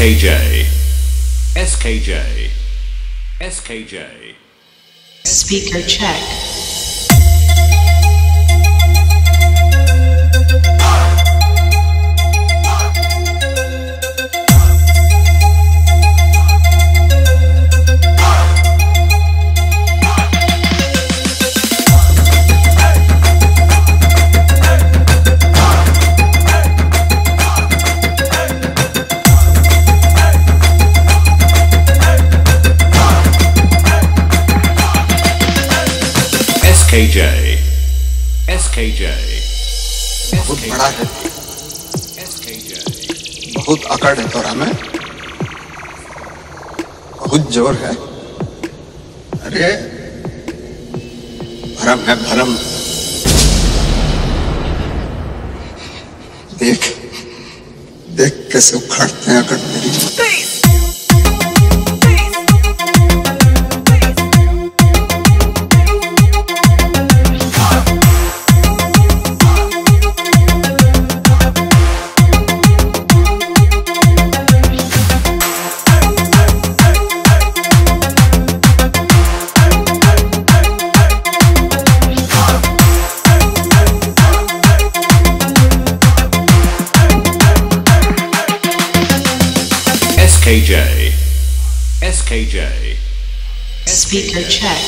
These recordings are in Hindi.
SKJ. SKJ. SKJ. Speaker check. SKJ. SKJ. बहुत बड़ा है SKJ. बहुत अकड़ है तोरा में बहुत ज़ोर है अरे भरम है भरम देख देख कैसे उखाड़ते हैं अकड़ मेरी SKJ. SKJ. Speaker check.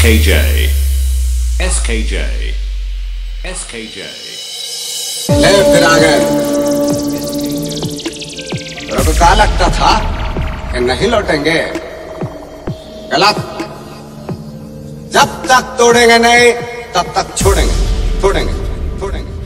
SKJ. SKJ. SKJ. तेरा को लगता था कि नहीं लौटेंगे गलत जब तक तोड़ेंगे नहीं, तब तक छोड़ेंगे छोड़ेंगे छोड़ेंगे